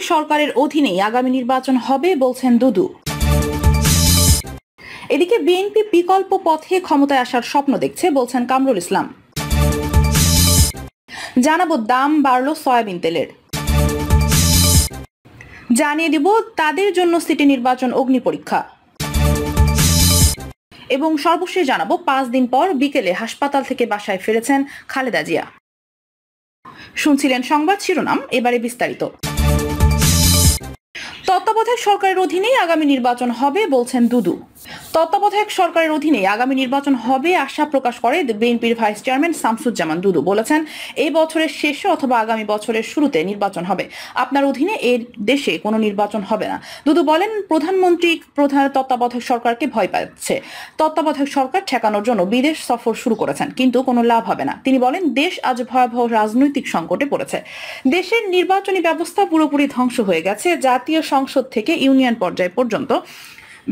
তত্ত্বাবধায়ক সরকারের অধীনেই আগামী নির্বাচন হবে, বলছেন দুদু। এদিকে বিএনপি বিকল্প পথে ক্ষমতায় আসার স্বপ্ন দেখছে, বলছেন কামরুল ইসলাম। জানাব দাম বাড়লো সয়াবিন তেলের। জানিয়ে দিব তাদের জন্য সিটি নির্বাচন অগ্নি পরীক্ষা। এবং সর্বশেষ জানাব পাঁচ দিন পর বিকেলে হাসপাতাল থেকে বাসায় ফিরেছেন খালেদা জিয়া। শুনছিলেন সংবাদ শিরোনাম, এবারে বিস্তারিত। তত্ত্বাবধায়ক সরকারের অধীনেই আগামী নির্বাচন হবে বলছেন দুদু। তত্ত্বাবধায়ক সরকারের অধীনে আগামী নির্বাচন হবে আশা প্রকাশ করে বিএনপির ভাইস চেয়ারম্যান শামসুজ্জামান দুদু। বলেছেন, এই বছরের শেষে অথবা আগামী বছরের শুরুতে নির্বাচন হবে। আপনার অধীনে এই দেশে কোনো নির্বাচন হবে না। দুদু বলেন, প্রধানমন্ত্রী, প্রধান তত্ত্বাবধায়ক সরকারকে ভয় পাচ্ছে। তত্ত্বাবধায়ক সরকার ঠেকানোর জন্য বিদেশ সফর শুরু করেছেন, কিন্তু কোনো লাভ হবে না। তিনি বলেন, দেশ আজ ভয়াবহ রাজনৈতিক সংকটে পড়েছে। দেশের নির্বাচনী ব্যবস্থা পুরোপুরি ধ্বংস হয়ে গেছে। জাতীয় সংসদ থেকে ইউনিয়ন পর্যায় পর্যন্ত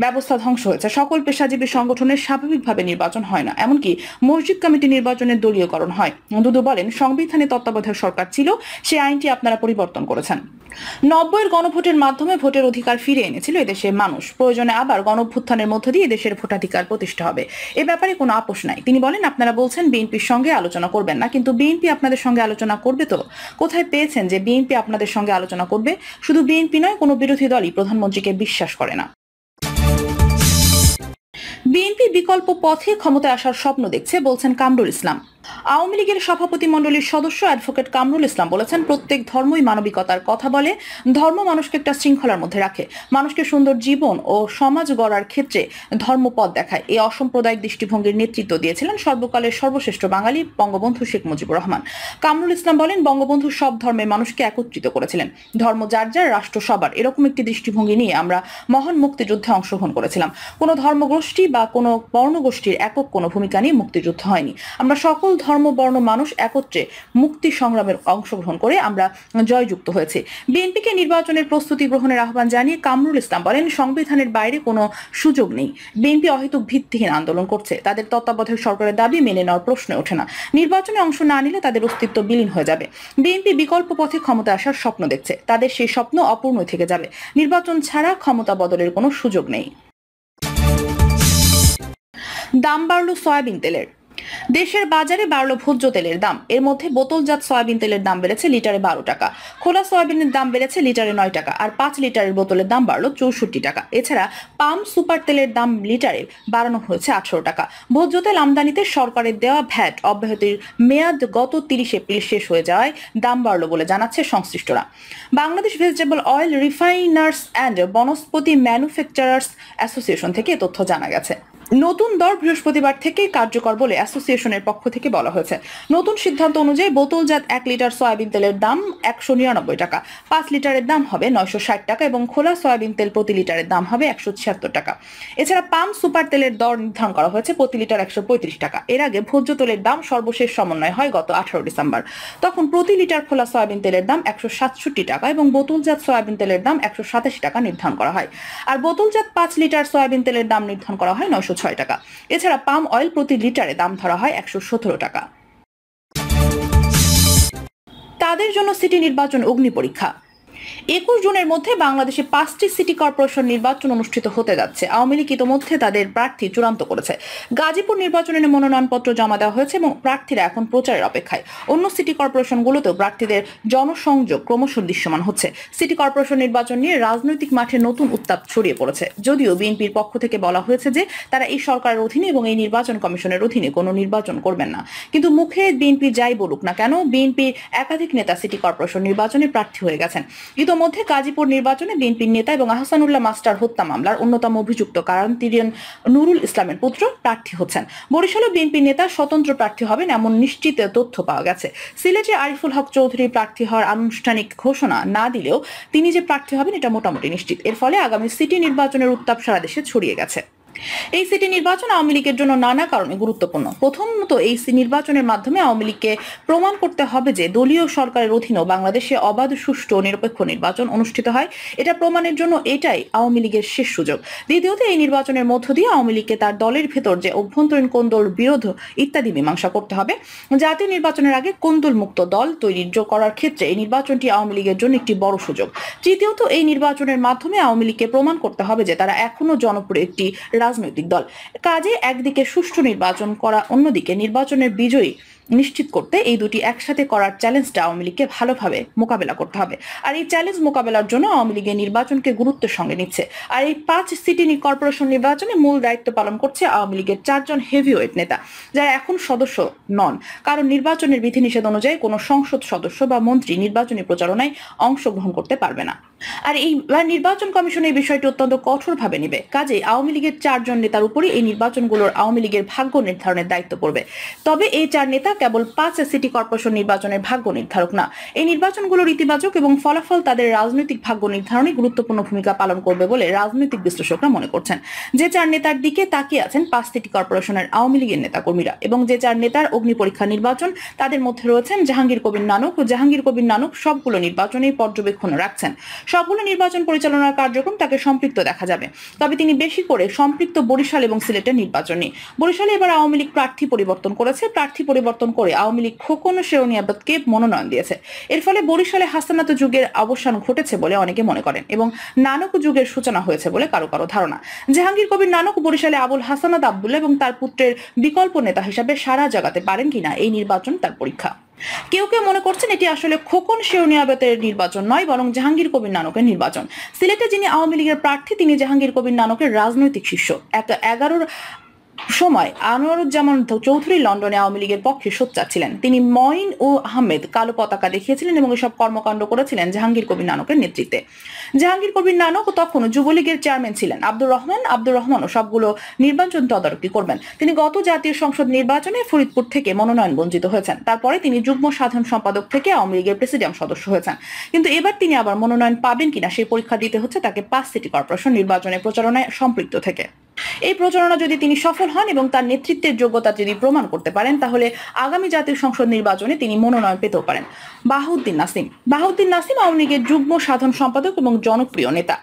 ব্যবস্থা ধ্বংস হয়েছে। সকল পেশাজীবী সংগঠনের স্বাভাবিকভাবে নির্বাচন হয় না। এমনকি মসজিদ কমিটি নির্বাচনের দলীয়করণ হয়। দুদু বলেন, সংবিধানে তত্ত্বাবধায়ক সরকার ছিল, সে আইনটি আপনারা পরিবর্তন করেছেন। নব্বইয়ের গণভোটের মাধ্যমে ভোটের অধিকার ফিরে এনেছিল এদেশের মানুষ। প্রয়োজনে আবার গণভ্যুত্থানের মধ্য দিয়ে দেশের ভোটাধিকার প্রতিষ্ঠা হবে। এ ব্যাপারে কোনো আপোষ নাই। তিনি বলেন, আপনারা বলছেন বিএনপির সঙ্গে আলোচনা করবেন না, কিন্তু বিএনপি আপনাদের সঙ্গে আলোচনা করবে তো? কোথায় পেয়েছেন যে বিএনপি আপনাদের সঙ্গে আলোচনা করবে? শুধু বিএনপি নয়, কোনো বিরোধী দলই প্রধানমন্ত্রীকে বিশ্বাস করে না। বিএনপি বিকল্প পথে ক্ষমতায় আসার স্বপ্ন দেখছে বলছেন কামরুল ইসলাম। আওয়ামী লীগের সভাপতি মণ্ডলীর সদস্য অ্যাডভোকেট কামরুল ইসলাম বলেছেন, প্রত্যেক ধর্মই মানবিকতার কথা বলে, ধর্ম মানুষকে একটা শৃঙ্খলার মধ্যে রাখে। মানুষকে সুন্দর জীবন ও সমাজ গড়ার ক্ষেত্রে ধর্মপথ দেখায়। এই অসাম্প্রদায়িক দৃষ্টিভঙ্গির নেতৃত্ব দিয়েছিলেন সর্বকালের সর্বশ্রেষ্ঠ বাঙালি বঙ্গবন্ধু শেখ মুজিবুর রহমান। কামরুল ইসলাম বলেন, বঙ্গবন্ধু সব ধর্মের মানুষকে একত্রিত করেছিলেন। ধর্ম যার যার, রাষ্ট্র সবার। এরকম একটি দৃষ্টিভঙ্গি নিয়ে আমরা মহান মুক্তিযুদ্ধে অংশগ্রহণ করেছিলাম। কোনো ধর্মগোষ্ঠী বা কোনো বর্ণগোষ্ঠীর একক কোনো ভূমিকা নিয়ে মুক্তিযুদ্ধ হয়নি। আমরা সকল ধর্ম, বর্ণ, মানুষ একত্রে মুক্তি সংগ্রামের অংশগ্রহণ করে আমরা জয়যুক্ত হয়েছে। বিএনপিকে নির্বাচনের প্রস্তুতি গ্রহণের আহ্বান জানিয়ে কামরুল ইসলাম বলেন, সংবিধানের বাইরে কোনো সুযোগ নেই। বিএনপি অহেতুক ভিত্তিহীন আন্দোলন করছে। তাদের তত্ত্বাবধায়ক সরকারের দাবি মেনে নেওয়ার প্রশ্ন ওঠে না। নির্বাচনে অংশ না নিলে তাদের অস্তিত্ব বিলীন হয়ে যাবে। বিএনপি বিকল্প পথে ক্ষমতা আসার স্বপ্ন দেখছে। তাদের সেই স্বপ্ন অপূর্ণ থেকে যাবে। নির্বাচন ছাড়া ক্ষমতা বদলের কোনো সুযোগ নেই। দাম বাড়ল সয়াবিন তেলের। দেশের বাজারে বাড়লো ভোজ্য তেলের দাম। এর মধ্যে বোতলজাত সয়াবিন তেলের দাম বেড়েছে লিটারে বারো টাকা। খোলা সয়াবিনের দাম বেড়েছে লিটারে নয় টাকা। আর পাঁচ লিটারের বোতলের দাম বাড়লো চৌষট্টি টাকা। এছাড়া পাম সুপার তেলের দাম লিটারে বাড়ানো হয়েছে আঠারো টাকা। ভোজ্য তেল আমদানিতে সরকারের দেওয়া ভ্যাট অব্যাহতির মেয়াদ গত তিরিশ এপ্রিল শেষ হয়ে যাওয়ায় দাম বাড়লো বলে জানাচ্ছে সংশ্লিষ্টরা। Bangladesh vegetable oil refiners and Vanaspati manufacturers association থেকে তথ্য জানা গেছে। নতুন দর বৃহস্পতিবার থেকে কার্যকর বলে অ্যাসোসিয়েশনের পক্ষ থেকে বলা হয়েছে। নতুন সিদ্ধান্ত অনুযায়ী বোতলজাত এক লিটার সয়াবিন তেলের দাম একশো নিরানব্বই টাকা। পাঁচ লিটারের দাম হবে নয়শো ষাট টাকা এবং খোলা সয়াবিন তেল প্রতি লিটারের দাম হবে একশো ছিয়াত্তর টাকা। এছাড়া পাম সুপার তেলের দর নির্ধারণ করা হয়েছে প্রতি লিটার একশো পঁয়ত্রিশ টাকা। এর আগে ভোজ্য তেলের দাম সর্বশেষ সমন্বয় হয় গত আঠারো ডিসেম্বর। তখন প্রতি লিটার খোলা সয়াবিন তেলের দাম একশো সাতষট্টি টাকা এবং বোতলজাত সয়াবিন তেলের দাম একশো সাতাশি টাকা নির্ধারণ করা হয়। আর বোতলজাত পাঁচ লিটার সয়াবিন তেলের দাম নির্ধারণ করা হয় নয়শো ছয় টাকা। এছাড়া পাম অয়েল প্রতি লিটারে দাম ধরা হয় একশো সতেরো টাকা। তাদের জন্য সিটি নির্বাচন অগ্নি পরীক্ষা। একুশ জুনের মধ্যে বাংলাদেশে পাঁচটি সিটি কর্পোরেশন নির্বাচন অনুষ্ঠিত হতে যাচ্ছে। আওয়ামী লীগ ইতোমধ্যে তাদের প্রার্থী চূড়ান্ত করেছে। গাজীপুর নির্বাচনের মনোনয়নপত্র জমা দেওয়া হয়েছে এবং প্রার্থীরা এখন প্রচারের অপেক্ষায়। অন্য সিটি কর্পোরেশনগুলোতেও প্রার্থীদের জনসংযোগ ক্রমশ দৃশ্যমান হচ্ছে। সিটি কর্পোরেশন নির্বাচন নিয়ে রাজনৈতিক মাঠে নতুন উত্তাপ ছড়িয়ে পড়েছে। যদিও বিএনপির পক্ষ থেকে বলা হয়েছে যে, তারা এই সরকারের অধীনে এবং এই নির্বাচন কমিশনের অধীনে কোনো নির্বাচন করবেন না। কিন্তু মুখে বিএনপি যাই বলুক না কেন, বিএনপির একাধিক নেতা সিটি কর্পোরেশন নির্বাচনে প্রার্থী হয়ে গেছেন। ইতোমধ্যে গাজীপুর নির্বাচনে বিএনপির নেতা এবং আহসানুল্লাহ মাস্টার হত্যা মামলার অন্যতম অভিযুক্ত কারণ কারান্তিরিয়ান নুরুল ইসলামের পুত্র প্রার্থী হচ্ছেন। বরিশালে বিএনপির নেতা স্বতন্ত্র প্রার্থী হবেন এমন নিশ্চিত তথ্য পাওয়া গেছে। সিলেটে আরিফুল হক চৌধুরী প্রার্থী হওয়ার আনুষ্ঠানিক ঘোষণা না দিলেও তিনি যে প্রার্থী হবেন এটা মোটামুটি নিশ্চিত। এর ফলে আগামী সিটি নির্বাচনের উত্তাপ সারা দেশে ছড়িয়ে গেছে। এই সিটি নির্বাচন আওয়ামী লীগের জন্য নানা কারণে গুরুত্বপূর্ণ। প্রথমত এই নির্বাচনের মাধ্যমে আওয়ামী লীগকে প্রমাণ করতে হবে যে দলীয় সরকারের অধীনেও বাংলাদেশে অবাধ, সুষ্ঠু নিরপেক্ষ নির্বাচন অনুষ্ঠিত হয়। এটা প্রমাণের জন্য এটাই আওয়ামী লীগের শেষ সুযোগ। দ্বিতীয়ত, এই নির্বাচনের মধ্য দিয়ে আওয়ামী লীগকে তার দলের ভেতর যে অভ্যন্তরীণ কোন্দল, বিরোধ ইত্যাদি মীমাংসা করতে হবে। জাতীয় নির্বাচনের আগে কোন্দল মুক্ত দল তৈরি করার ক্ষেত্রে এই নির্বাচনটি আওয়ামী লীগের জন্য একটি বড় সুযোগ। তৃতীয়ত, এই নির্বাচনের মাধ্যমে আওয়ামী লীগকে প্রমাণ করতে হবে যে তারা এখনও জনপ্রিয় একটি রাজনৈতিক দল। কাজে একদিকে সুষ্ঠু নির্বাচন করা অন্যদিকে নির্বাচনের বিজয়ী নিশ্চিত করতে এই দুটি একসাথে করার চ্যালেঞ্জটা আওয়ামী লীগকে ভালোভাবে মোকাবেলা করতে হবে। আর এই চ্যালেঞ্জ মোকাবেলার জন্য আওয়ামী লীগের নির্বাচনকে গুরুত্বের সঙ্গে নিচ্ছে। আর এই পাঁচ সিটি কর্পোরেশন নির্বাচনে মূল দায়িত্ব পালন করছে আওয়ামী লীগের চারজন হেভিওয়েট নেতা, যারা এখন সদস্য নন। কারণ নির্বাচনের বিধিনিষেধ অনুযায়ী কোনো সংসদ সদস্য বা মন্ত্রী নির্বাচনী প্রচারণায় অংশগ্রহণ করতে পারবে না। আর এই নির্বাচন কমিশন এই বিষয়টি অত্যন্ত কঠোরভাবে নেবে। কাজেই আওয়ামী লীগের চারজন নেতার উপরই এই নির্বাচনগুলোর আওয়ামী লীগের ভাগ্য নির্ধারণের দায়িত্ব পড়বে। তবে এই চার নেতা কেবল পাঁচ সিটি কর্পোরেশন নির্বাচনের ভাগ্য নির্ধারক না। এই নির্বাচনগুলোর ইতিবাচক এবং ফলাফল তাদের রাজনৈতিক ভাগ্য নির্ধারণে গুরুত্বপূর্ণ ভূমিকা পালন করবে বলে রাজনৈতিক বিশ্লেষকরা মনে করছেন। যে চার নেতার দিকে তাকিয়ে আছেন পাঁচ সিটি কর্পোরেশনের আওয়ামী লীগের নেতাকর্মীরা এবং যে চার নেতার অগ্নি পরীক্ষা নির্বাচন, তাদের মধ্যে রয়েছেন জাহাঙ্গীর কবির নানক। ও জাহাঙ্গীর কবির নানক সবগুলো নির্বাচনেই পর্যবেক্ষণ রাখছেন। সবগুলো নির্বাচন পরিচালনার কার্যক্রম তাকে সম্পৃক্ত দেখা যাবে। তবে তিনি বেশি করে সম্পৃক্ত বরিশাল এবং সিলেটের নির্বাচন বরিশালে এবার আওয়ামী লীগ প্রার্থী পরিবর্তন করেছে। প্রার্থী পরিবর্তন করে আওয়ামী লীগ খোকন শেরনিয়াবাদকে মনোনয়ন দিয়েছে। এর ফলে বরিশালে হাসানাত যুগের অবসান ঘটেছে বলে অনেকে মনে করেন এবং নানক যুগের সূচনা হয়েছে বলে কারও কারও ধারণা। জাহাঙ্গীর কবির নানক বরিশালে আবুল হাসানাত আবদুল্লাহ এবং তার পুত্রের বিকল্প নেতা হিসাবে সারা জাগাতে পারেন কিনা এই নির্বাচন তার পরীক্ষা। কেউ কেউ মনে করছেন এটি আসলে খোকন শেরনিয়াবতের নির্বাচন নয়, বরং জাহাঙ্গীর কবির নানকের নির্বাচন। সিলেটে যিনি আওয়ামী লীগের প্রার্থী, তিনি জাহাঙ্গীর কবির নানকের রাজনৈতিক শিষ্য। এক এগারোর সময় আনোয়ারুজ্জামান চৌধুরী লন্ডনে আওয়ামী লীগের পক্ষে সোচ্চার ছিলেন। তিনি মঈন ও আহমেদ কালো পতাকা দেখিয়েছিলেন এবং এসব কর্মকাণ্ড করেছিলেন জাহাঙ্গীর কবির নানকের নেতৃত্বে। জাহাঙ্গীর কবির নানক তখন যুবলীগের চেয়ারম্যান ছিলেন। আব্দুর রহমান, আব্দুর রহমানও সবগুলো নির্বাচন তদারকি করবেন। তিনি গত জাতীয় সংসদ নির্বাচনে ফরিদপুর থেকে মনোনয়ন বঞ্চিত হয়েছেন। তারপরে তিনি যুগ্ম সাধারণ সম্পাদক থেকে আওয়ামী লীগের প্রেসিডিয়াম সদস্য হয়েছেন। কিন্তু এবার তিনি আবার মনোনয়ন পাবেন কিনা সেই পরীক্ষা দিতে হচ্ছে তাকে পাঁচ সিটি কর্পোরেশন নির্বাচনে প্রচারণায় সম্পৃক্ত থেকে। এই প্রচারণা যদি তিনি সফল হন এবং তার নেতৃত্বের যোগ্যতা যদি প্রমাণ করতে পারেন, তাহলে আগামী জাতীয় সংসদ নির্বাচনে তিনি মনোনয়ন পেতেও পারেন। বাহাউদ্দিন নাসিম। বাহাউদ্দিন নাসিম আওয়ামী লীগের যুগ্ম সাধারণ সম্পাদক এবং জনপ্রিয় নেতা।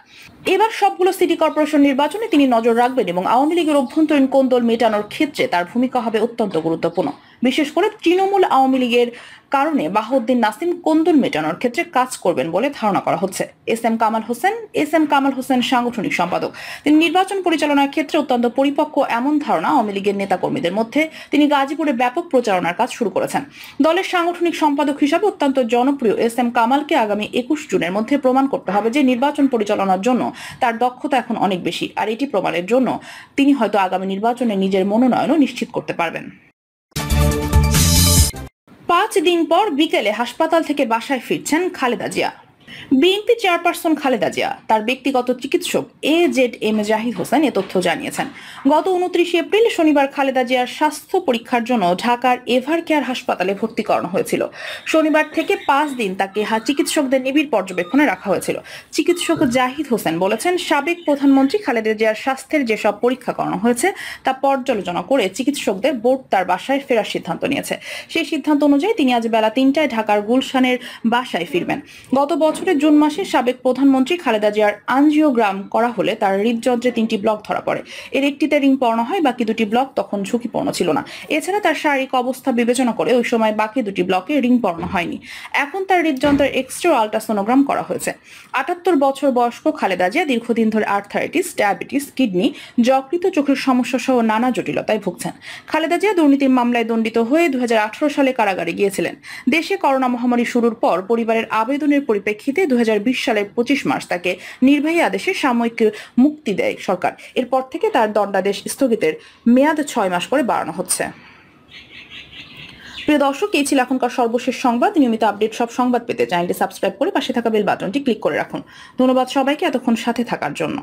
এবার সবগুলো সিটি কর্পোরেশন নির্বাচনে তিনি নজর রাখবেন এবং আওয়ামী লীগের অভ্যন্তরীণ কোন্দল মেটানোর ক্ষেত্রে তার ভূমিকা হবে অত্যন্ত গুরুত্বপূর্ণ। বিশেষ করে তৃণমূল আওয়ামী লীগের কারণে বাহাউদ্দিন নাসিম কোন্দল মেটানোর ক্ষেত্রে কাজ করবেন বলে ধারণা করা হচ্ছে। S M Kamal Hossain, S M Kamal Hossain সাংগঠনিক সম্পাদক। তিনি নির্বাচন পরিচালনার ক্ষেত্রে অত্যন্ত পরিপক্ক এমন ধারণা আওয়ামী লীগের নেতাকর্মীদের মধ্যে তিনি গাজীপুরে ব্যাপক প্রচারণার কাজ শুরু করেছেন। দলের সাংগঠনিক সম্পাদক হিসাবে অত্যন্ত জনপ্রিয় এস এম কামালকে আগামী একুশ জুনের মধ্যে প্রমাণ করতে হবে যে নির্বাচন পরিচালনার জন্য তার দক্ষতা এখন অনেক বেশি, আর এটি প্রমাণের জন্য তিনি হয়তো আগামী নির্বাচনে নিজের মনোনয়নও নিশ্চিত করতে পারবেন। পাঁচ দিন পর বিকেলে হাসপাতাল থেকে বাসায় ফিরছেন খালেদা জিয়া। বিএনপি চেয়ারপারসন খালেদা জিয়া, তার ব্যক্তিগত চিকিৎসক A Z M Zahid Hossain এ তথ্য জানিয়েছেন। গত উনত্রিশে এপ্রিল শনিবার খালেদা জিয়ার স্বাস্থ্য পরীক্ষার জন্য ঢাকার এভার কেয়ার হাসপাতালে ভর্তি করানো হয়েছিল। শনিবার থেকে পাঁচ দিন তাকে চিকিৎসকদের নিবিড় পর্যবেক্ষণে রাখা হয়েছিল। চিকিৎসক জাহিদ হোসেন বলেছেন, সাবেক প্রধানমন্ত্রী খালেদা জিয়ার স্বাস্থ্যের যেসব পরীক্ষা করানো হয়েছে, তা পর্যালোচনা করে চিকিৎসকদের বোর্ড তার বাসায় ফেরার সিদ্ধান্ত নিয়েছে। সেই সিদ্ধান্ত অনুযায়ী তিনি আজ বেলা তিনটায় ঢাকার গুলশানের বাসায় ফিরবেন। গত বছরের জুন মাসে সাবেক প্রধানমন্ত্রী খালেদা জিয়ার আনজিওগ্রাম করা হলে তার হৃদযন্ত্রে তিনটি ব্লক ধরা পড়ে। এর একটিতে রিং পড়ানো হয়, বাকি দুটি ব্লক তখন ঝুঁকিপূর্ণ ছিল না। এছাড়া তার শারীরিক অবস্থা বিবেচনা করে ওই সময় বাকি দুটি ব্লকে রিং পড়ানো হয়নি। এখন তার হৃদযন্ত্রের এক্সট্রা আলট্রাসোনোগ্রাম করা হয়েছে। আটাত্তর বছর বয়স্ক খালেদা জিয়া দীর্ঘদিন ধরে আর্থারাইটিস ডায়াবেটিস কিডনি যকৃত চোখের সমস্যা সহ নানা জটিলতায় ভুগছেন। খালেদা জিয়া দুর্নীতির মামলায় দণ্ডিত হয়ে দুই হাজার আঠারো সালে কারাগারে গিয়েছিলেন। দেশে করোনা মহামারী শুরুর পর পরিবারের আবেদনের পরিপ্রেক্ষিতে দু সালের পঁচিশ মার্চ তাকে নির্বাহী আদেশে সাময়িক মুক্তি দেয় সরকার। এরপর থেকে তার দণ্ডাদেশ স্থগিতের মেয়াদ ছয় মাস করে বাড়ানো হচ্ছে। প্রিয় দর্শক, এই ছিল এখনকার সর্বশেষ সংবাদ। নিয়মিত আপডেট সব সংবাদ পেতে চ্যানেলটি সাবস্ক্রাইব করে পাশে থাকা বেল বাটনটি ক্লিক করে রাখুন। ধন্যবাদ সবাইকে এতক্ষণ সাথে থাকার জন্য।